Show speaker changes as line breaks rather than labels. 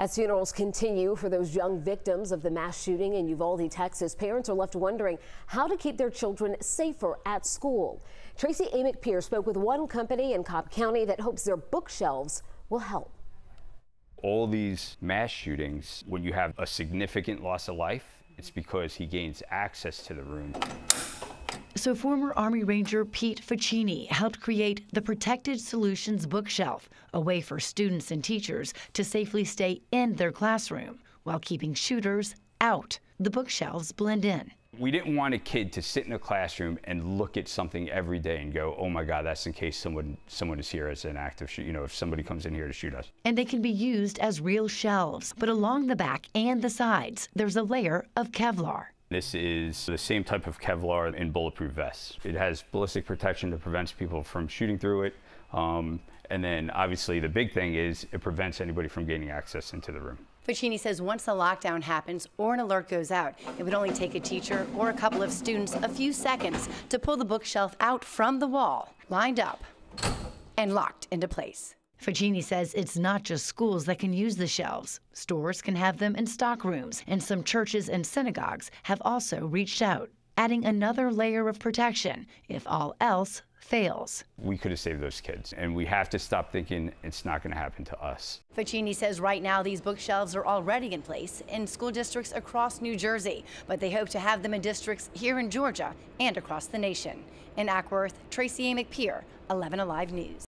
As funerals continue for those young victims of the mass shooting in Uvalde, Texas, parents are left wondering how to keep their children safer at school. Tracy Amick Pierce spoke with one company in Cobb County that hopes their bookshelves will help.
All these mass shootings, when you have a significant loss of life, it's because he gains access to the room.
So, former Army Ranger Pete Ficini helped create the Protected Solutions Bookshelf, a way for students and teachers to safely stay in their classroom while keeping shooters out. The bookshelves blend in.
We didn't want a kid to sit in a classroom and look at something every day and go, "Oh my God, that's in case someone someone is here as an active shoot. You know, if somebody comes in here to shoot us."
And they can be used as real shelves, but along the back and the sides, there's a layer of Kevlar.
This is the same type of Kevlar in bulletproof vests. It has ballistic protection that prevents people from shooting through it. Um, and then obviously the big thing is it prevents anybody from gaining access into the room.
Ficini says once a lockdown happens or an alert goes out, it would only take a teacher or a couple of students a few seconds to pull the bookshelf out from the wall, lined up, and locked into place.
Ficini says it's not just schools that can use the shelves. Stores can have them in stock rooms, and some churches and synagogues have also reached out, adding another layer of protection if all else fails.
We could have saved those kids, and we have to stop thinking it's not going to happen to us.
Ficini says right now these bookshelves are already in place in school districts across New Jersey, but they hope to have them in districts here in Georgia and across the nation. In Acworth, Tracy Amick Peir, 11 Alive News.